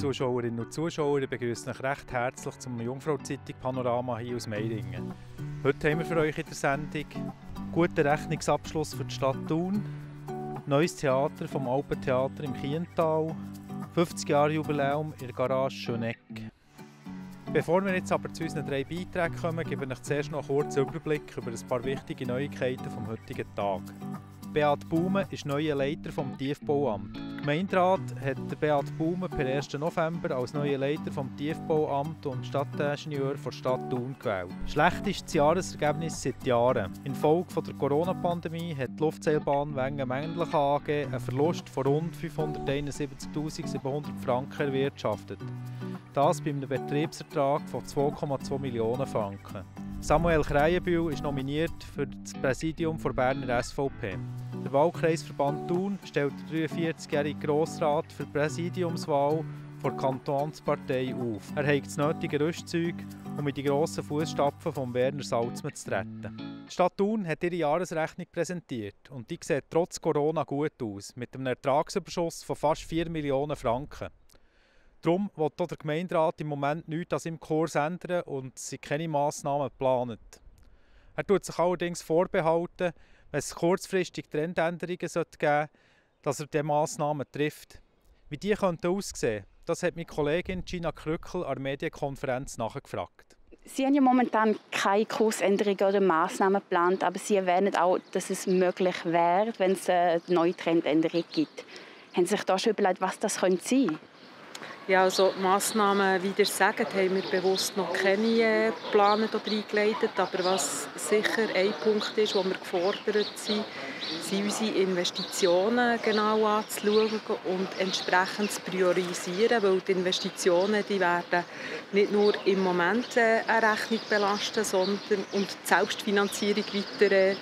Zuschauerinnen und Zuschauer, ich begrüße euch recht herzlich zum Jungfrau-Zeitung Panorama hier aus Meiringen. Heute haben wir für euch in der Sendung guten Rechnungsabschluss für die Stadt Thun, neues Theater vom Alpentheater im Kiental, 50 Jahre Jubiläum in der Garage Schöneck. Bevor wir jetzt aber zu unseren drei Beiträgen kommen, gebe ich zuerst noch einen kurzen Überblick über ein paar wichtige Neuigkeiten vom heutigen Tag. Beat Baume ist neuer Leiter vom Tiefbauamt. Der Gemeinderat hat Beat Baume per 1. November als neuer Leiter vom Tiefbauamt und Stadtingenieur der Stadt Thun gewählt. Schlecht ist das Jahresergebnis seit Jahren. Infolge der Corona-Pandemie hat die Luftseilbahn Wengen Männlich AG einen Verlust von rund 571.700 Franken erwirtschaftet. Das bei einem Betriebsertrag von 2,2 Millionen Franken. Samuel Kreienbühl ist nominiert für das Präsidium der Berner SVP. Der Wahlkreisverband Thun stellt den 43-jährigen Grossrat für die Präsidiumswahl der Kantonspartei auf. Er hat das nötige Rüstzeug, um in die grossen Fußstapfen von Werner Salzmann zu treten. Die Stadt Thun hat ihre Jahresrechnung präsentiert und die sieht trotz Corona gut aus, mit einem Ertragsüberschuss von fast 4 Millionen Franken. Darum will der Gemeinderat im Moment nichts an seinem Kurs ändern und sind keine Massnahmen geplant. Er tut sich allerdings vorbehalten, wenn es kurzfristig Trendänderungen geben sollte, dass er diese Massnahmen trifft. Wie die könnten aussehen, das hat meine Kollegin Gina Krückel an der Medienkonferenz nachgefragt. Sie haben ja momentan keine Kursänderungen oder Massnahmen geplant, aber Sie erwähnen auch, dass es möglich wäre, wenn es eine neue Trendänderung gibt. Haben Sie sich da schon überlegt, was das sein könnte? Ja, also Massnahmen, wie ihr sagt, haben wir bewusst noch keine äh, geplant oder eingeleitet. Aber was sicher ein Punkt ist, wo wir gefordert sind, sind unsere Investitionen genau anzuschauen und entsprechend zu priorisieren, weil die Investitionen die werden nicht nur im Moment äh, eine Rechnung belasten, sondern und die Selbstfinanzierung weiter äh,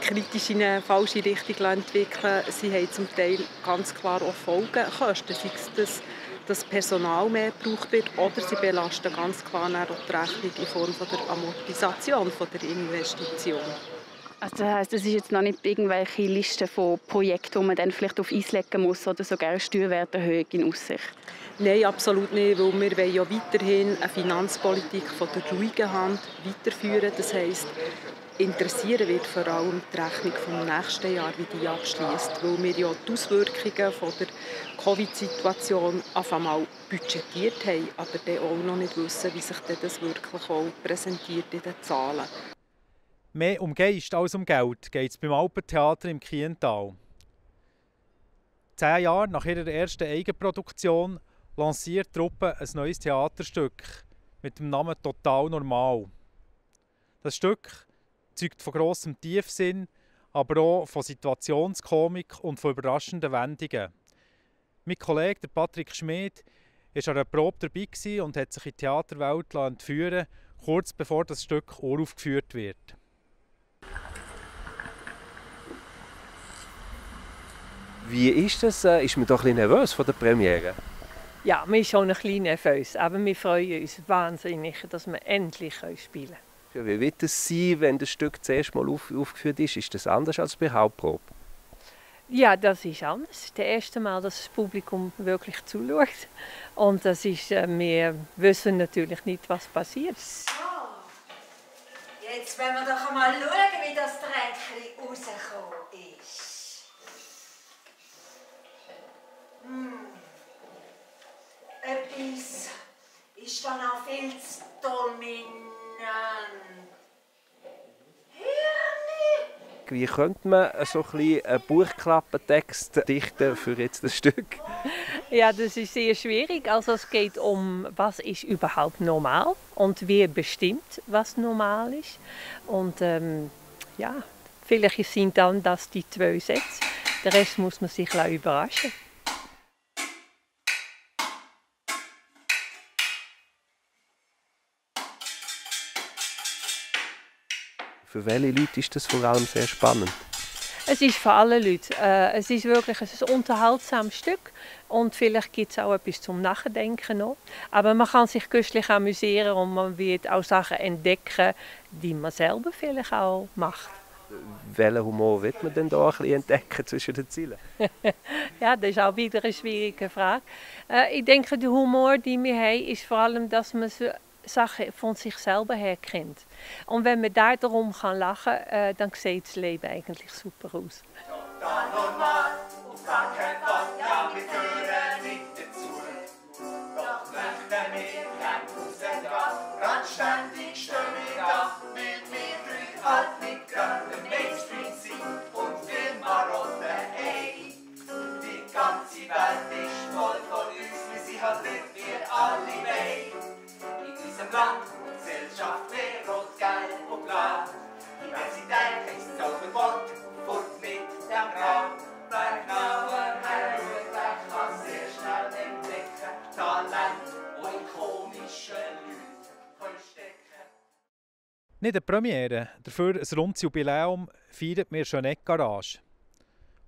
kritisch in eine falsche Richtung entwickeln. Sie haben zum Teil ganz klar auch Folgekosten, sei es das dass Personal mehr gebraucht wird oder sie belasten ganz klar auch die Rechnung in Form von der Amortisation von der Investition. Also das heisst, es ist jetzt noch nicht irgendwelche Liste von Projekten, die man dann vielleicht auf Eis legen muss oder sogar eine Steuerwerterhöhung in Aussicht? Nein, absolut nicht, weil wir wollen ja weiterhin eine Finanzpolitik von der ruhigen Hand weiterführen. Das heisst, interessieren wird vor allem die Rechnung vom nächsten Jahr, wie die abschließt, weil wir ja die Auswirkungen von der Covid-Situation auf einmal budgetiert haben, aber dann auch noch nicht wissen, wie sich das wirklich auch präsentiert in den Zahlen. Mehr um Geist als um Geld geht es beim Alpentheater im Kiental. Zehn Jahre nach ihrer ersten Eigenproduktion lanciert die Truppe ein neues Theaterstück mit dem Namen Total Normal. Das Stück zeugt von grossem Tiefsinn, aber auch von Situationskomik und von überraschenden Wendungen. Mein Kollege Patrick Schmid war an einer Probe dabei und hat sich in die Theaterwelt entführen kurz bevor das Stück uraufgeführt wird. Wie ist das? Äh, ist man doch ein bisschen nervös vor der Premiere? Ja, wir sind schon ein bisschen nervös, aber wir freuen uns wahnsinnig, dass wir endlich spielen können. Wie wird es sein, wenn das Stück zuerst mal auf, aufgeführt ist? Ist das anders als bei Hauptprobe? Ja, das ist anders. Das ist das erste Mal, dass das Publikum wirklich zuschaut. Und das ist, äh, wir wissen natürlich nicht, was passiert. So, jetzt wollen wir doch einmal schauen, wie das Dreckchen rausgekommen ist dann auch viel zu dominant. Wie könnte man so ein einen Buchklappentext dichten für jetzt das Stück? Ja, das ist sehr schwierig. Also es geht um, was ist überhaupt normal und wer bestimmt, was normal ist. Und ähm, ja, vielleicht sind dann das die zwei Sätze. Der Rest muss man sich überraschen. Für welche Leute ist das vor allem sehr spannend? Es ist für alle Leute. Äh, es ist wirklich ein unterhaltsames Stück und vielleicht gibt es auch etwas zum Nachdenken noch. Aber man kann sich köstlich amüsieren und man wird auch Sachen entdecken, die man selber vielleicht auch macht. welchen Humor wird man denn da ein bisschen entdecken zwischen den Zielen? ja, das ist auch wieder eine schwierige Frage. Äh, ich denke, der Humor, den wir haben, ist vor allem, dass man so Sachen von sich selber her kennt. Und wenn man da darum kann lachen kann, äh, dann sieht das Leben eigentlich super aus. normal, auf gar keinen Fall, ja, Nicht eine Premiere, dafür ein rundes Jubiläum feiert mir nicht Garage.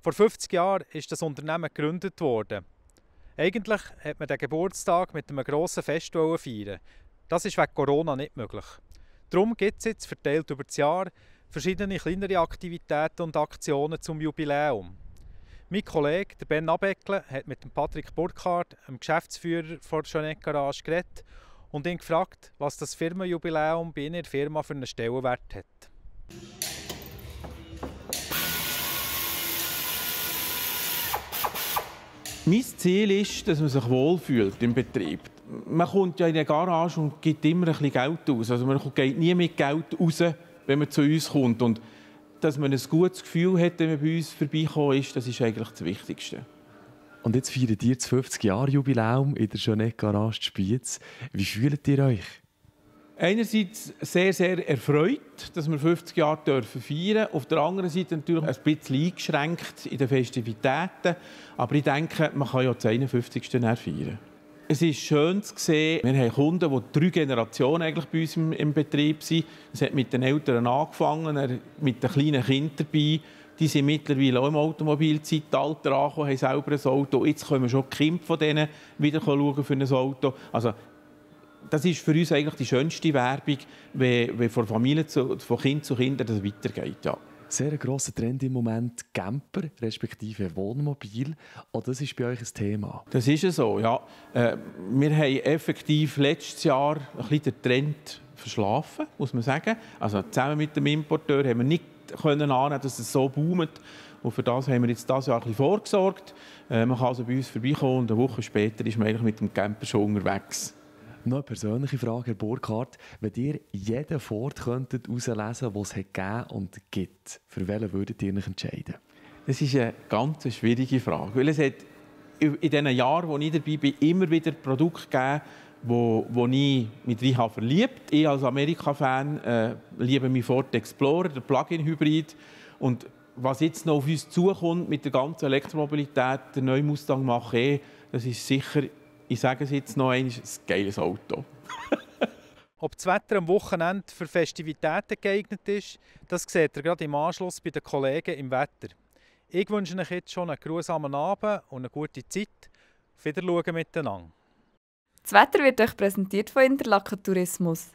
Vor 50 Jahren ist das Unternehmen gegründet worden. Eigentlich hat man den Geburtstag mit einem grossen Fest feiern. Das ist wegen Corona nicht möglich. Darum gibt es jetzt, verteilt über das Jahr, verschiedene kleinere Aktivitäten und Aktionen zum Jubiläum. Mein Kollege der Ben Abeckle hat mit dem Patrick Burkhardt, dem Geschäftsführer der Jeanette Garage, geredet und ihn gefragt, was das Firmenjubiläum bei ihrer Firma für einen Stellenwert hat. Mein Ziel ist, dass man sich wohlfühlt im Betrieb. Man kommt ja in eine Garage und gibt immer ein bisschen Geld aus. Also man geht nie mit Geld raus, wenn man zu uns kommt. Und dass man ein gutes Gefühl hat, wenn man bei uns vorbeikommt, ist, das ist eigentlich das Wichtigste. Und jetzt feiert ihr das 50-Jahr-Jubiläum in der Jeanette Garage Spiez. Wie fühlt ihr euch? Einerseits sehr, sehr erfreut, dass wir 50 Jahre dürfen feiern dürfen. Auf der anderen Seite natürlich ein bisschen eingeschränkt in den Festivitäten. Aber ich denke, man kann ja das 51. feiern. Es ist schön zu sehen, wir haben Kunden, die drei Generationen eigentlich bei uns im, im Betrieb sind. Es hat mit den Eltern angefangen, mit den kleinen Kindern dabei. Die sind mittlerweile auch im Automobilzeitalter angekommen, haben selber ein Auto. Jetzt können wir schon die Kinder von denen wieder schauen für ein Auto. Also, das ist für uns eigentlich die schönste Werbung, wenn, wenn von Familie zu, von Kind zu Kind das weitergeht. Ja. Sehr grosser Trend im Moment Camper respektive Wohnmobil. Auch das ist bei euch ein Thema. Das ist so, ja. Äh, wir haben effektiv letztes Jahr ein bisschen den Trend verschlafen, muss man sagen. Also zusammen mit dem Importeur haben wir nicht können ahnen, dass es so boomt. Und für das haben wir jetzt das Jahr ein bisschen vorgesorgt. Äh, man kann also bei uns vorbeikommen und eine Woche später ist man eigentlich mit dem Camper schon unterwegs. Noch eine persönliche Frage, Herr Burkhardt. Wenn ihr jeden Ford könntet herauslesen könntet, es gegeben und gibt, für welchen würdet ihr euch entscheiden? Das ist eine ganz schwierige Frage. Weil es hat in den Jahren, wo ich dabei bin, immer wieder Produkte gegeben, wo, wo ich mich drin habe verliebt. Ich als Amerika-Fan äh, liebe mich Ford Explorer, der Plug-in-Hybrid. Und was jetzt noch auf uns zukommt mit der ganzen Elektromobilität, der neue Mustang Mach-E, das ist sicher ich sage es jetzt noch einmal, ein geiles Auto. Ob das Wetter am Wochenende für Festivitäten geeignet ist, das seht ihr gerade im Anschluss bei den Kollegen im Wetter. Ich wünsche euch jetzt schon einen grusamen Abend und eine gute Zeit. Auf Wiedersehen miteinander. Das Wetter wird euch präsentiert von Interlaken Tourismus.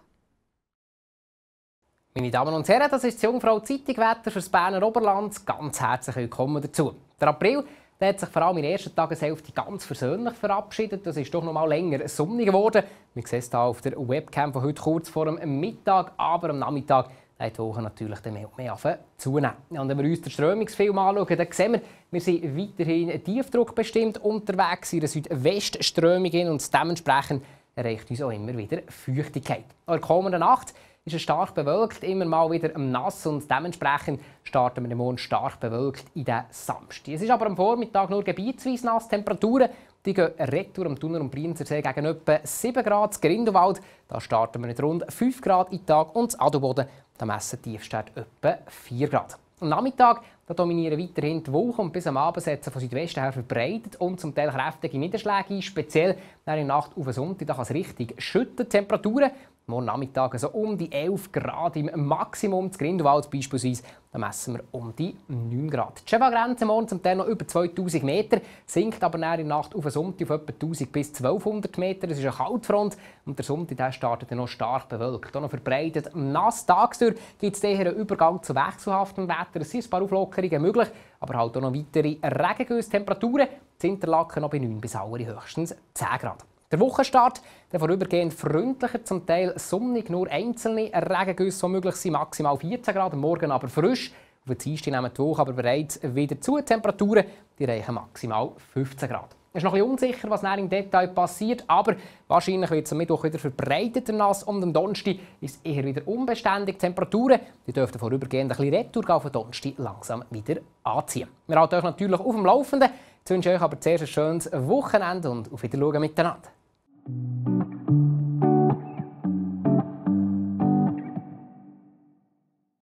Meine Damen und Herren, das ist das Jungfrau Zeitung Wetter für das Berner Oberland. Ganz herzlich willkommen dazu. Der April der hat sich vor allem in der ersten Tageshälfte ganz versöhnlich verabschiedet. Das ist doch noch mal länger sonnig geworden. Wir sehen es hier auf der Webcam von heute kurz vor dem Mittag, aber am Nachmittag die Woche natürlich mehr und mehr zunehmen. Und wenn wir uns den Strömungsfilm anschauen, dann sehen wir, wir sind weiterhin tiefdruckbestimmt unterwegs in der Südwestströmung und dementsprechend erreicht uns auch immer wieder Feuchtigkeit. In der kommenden Nacht ist es stark bewölkt, immer mal wieder nass und dementsprechend starten wir den Mond stark bewölkt in den Samstag. Es ist aber am Vormittag nur gebietsweise nass. Temperaturen die gehen retour am Thuner- und Brienzersee gegen etwa 7 Grad. Das Grindelwald da starten wir mit rund 5 Grad im Tag und das Adelboden da messen Tiefstwert etwa 4 Grad. Am Nachmittag da dominieren weiterhin die Wolken und bis am Abend setzen von Südwesten her verbreitet und zum Teil kräftige Niederschläge ein. Speziell in der Nacht auf den Sonntag kann es richtig schütten. Temperaturen Morgen Nachmittag so um die 11 Grad im Maximum. Zu Grindelwald beispielsweise da messen wir um die 9 Grad. Die Cheva-Grenze morgen zum Teil noch über 2000 Meter, sinkt aber in der Nacht auf den Sonntag auf etwa 1000 bis 1200 Meter. Es ist eine Kaltfront und der Sonntag der startet noch stark bewölkt. Hier noch verbreitet nass tagsdurch gibt es einen Übergang zu wechselhaftem Wetter. Es sind ein paar Auflockerungen möglich, aber halt auch noch weitere Regengüsse. Temperaturen sind Interlaken noch bei 9 bis höchstens 10 Grad. Der Wochenstart der vorübergehend freundlicher, zum Teil sonnig, nur einzelne Regengüsse, die möglich sind, maximal 14 Grad, Morgen aber frisch. Auf den Dienstag nehmen die Woche aber bereits wieder zu. Die Temperaturen die reichen maximal 15 Grad. Es ist noch bisschen unsicher, was im Detail passiert, aber wahrscheinlich wird es am Mittwoch wieder verbreiteter nass und am Donnerstag ist es eher wieder unbeständig. Die Temperaturen die dürften vorübergehend ein bisschen retour auf den Donnerstag langsam wieder anziehen. Wir halten euch natürlich auf dem Laufenden. Jetzt wünsche ich euch aber zuerst ein schönes Wochenende und auf Wiedersehen miteinander. Thank you.